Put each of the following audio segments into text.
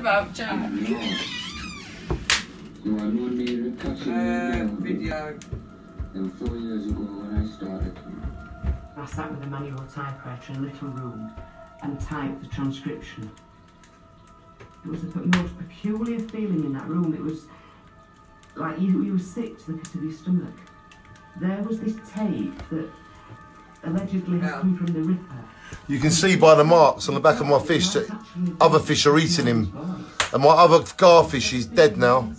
about Jack. You are no nearer catching Uh, video. than four years ago when I started. I sat with a manual typewriter in a little room and typed the transcription. It was the most peculiar feeling in that room. It was like you, you were sick to the pit of your stomach. There was this tape that allegedly had come from the Ripper. You can see by the marks on the back of my fish that other fish are eating him. And my other garfish is dead now.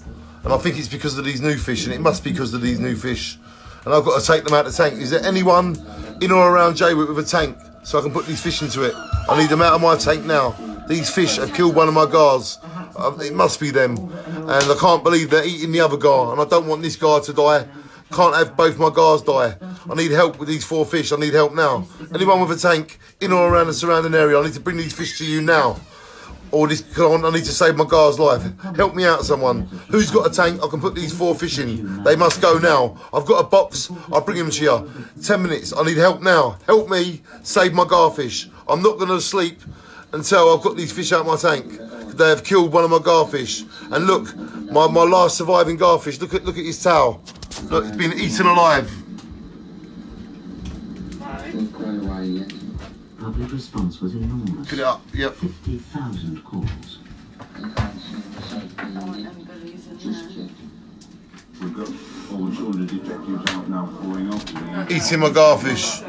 And I think it's because of these new fish, and it must be because of these new fish. And I've got to take them out of the tank. Is there anyone in or around Jaywick with a tank so I can put these fish into it? I need them out of my tank now. These fish have killed one of my gars. Uh, It must be them. And I can't believe they're eating the other gar. And I don't want this gar to die. Can't have both my gars die. I need help with these four fish. I need help now. Anyone with a tank in or around the surrounding area, I need to bring these fish to you now. Or this, on, I need to save my gar's life. Help me out, someone. Who's got a tank? I can put these four fish in. They must go now. I've got a box. I'll bring them to you. Ten minutes. I need help now. Help me save my garfish. I'm not going to sleep until I've got these fish out my tank. They have killed one of my garfish. And look, my, my last surviving garfish. Look at look at his tail. Look, it's been eaten alive. Public response was enormous. Put it up. Yep. 50,000 calls. I can't see myself being Oh, late and Billy's in just there. yet. We've got all the children detectives out now pouring off. Eating my garfish.